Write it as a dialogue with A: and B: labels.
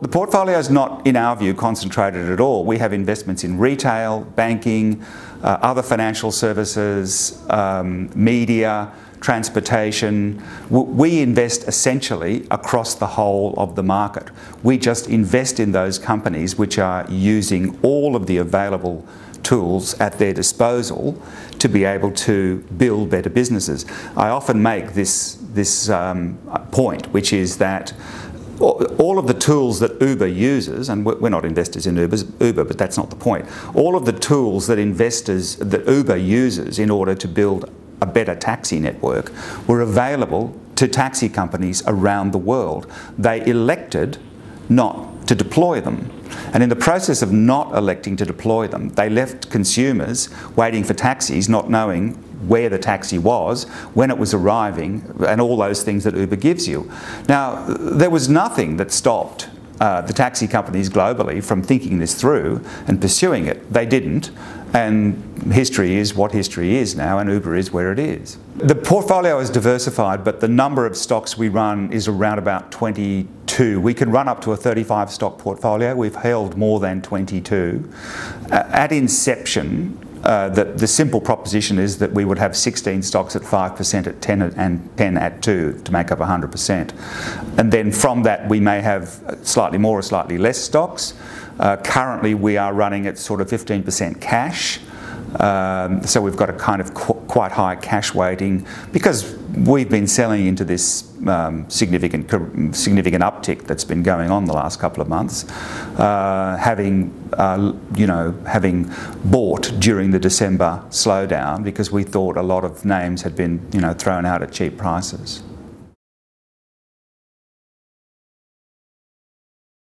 A: The portfolio is not, in our view, concentrated at all. We have investments in retail, banking, uh, other financial services, um, media, transportation. We invest essentially across the whole of the market. We just invest in those companies which are using all of the available tools at their disposal to be able to build better businesses. I often make this, this um, point, which is that all of the tools that Uber uses, and we're not investors in Uber, but that's not the point. All of the tools that investors, that Uber uses in order to build a better taxi network were available to taxi companies around the world. They elected not to deploy them. And in the process of not electing to deploy them, they left consumers waiting for taxis, not knowing where the taxi was, when it was arriving, and all those things that Uber gives you. Now, there was nothing that stopped uh, the taxi companies globally from thinking this through and pursuing it. They didn't, and history is what history is now, and Uber is where it is. The portfolio is diversified, but the number of stocks we run is around about 22. We can run up to a 35 stock portfolio. We've held more than 22. Uh, at inception, uh, the, the, simple proposition is that we would have 16 stocks at 5% at 10 and 10 at 2 to make up 100%. And then from that we may have slightly more or slightly less stocks. Uh, currently we are running at sort of 15% cash. Um, so we've got a kind of qu quite high cash weighting because we've been selling into this um, significant significant uptick that's been going on the last couple of months, uh, having uh, you know having bought during the December slowdown because we thought a lot of names had been you know thrown out at cheap prices.